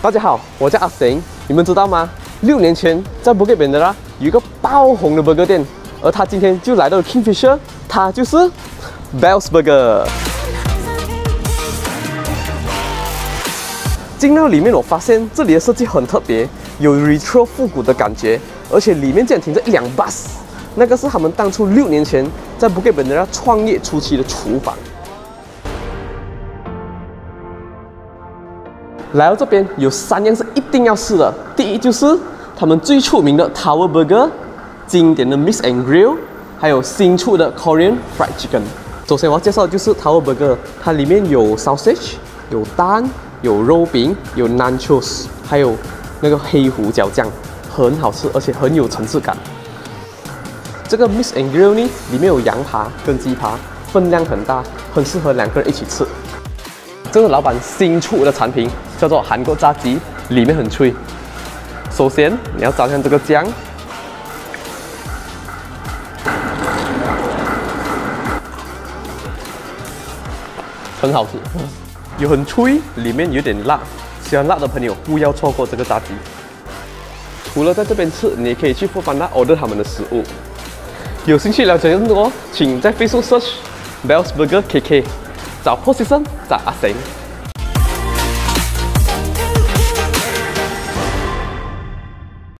大家好，我叫阿成，你们知道吗？六年前在 Bukit Bendera 有一个爆红的 burger 店，而他今天就来到了 Kingfisher，他就是 Bell's Burger。进到里面，我发现这里的设计很特别，有 retro 复古的感觉，而且里面竟然停着一辆 bus，那个是他们当初六年前在 Bukit Bendera 创业初期的厨房。来到这边有三样是一定要试的，第一就是他们最出名的 Tower Burger，经典的 Miss and Grill，还有新出的 Korean Fried Chicken。首先我要介绍的就是 Tower Burger，它里面有 sausage，有蛋，有肉饼，有 nachos，还有那个黑胡椒酱，很好吃，而且很有层次感。这个 Miss and Grill 呢，里面有羊扒跟鸡扒，分量很大，很适合两个人一起吃。这是老板新出的产品，叫做韩国炸鸡，里面很脆。首先你要沾上这个酱，很好吃，又很脆，里面有点辣，喜欢辣的朋友不要错过这个炸鸡。除了在这边吃，你也可以去富邦那 order 他们的食物。有兴趣了解更多，请在 Facebook search Bell's Burger KK。找 position 找阿成。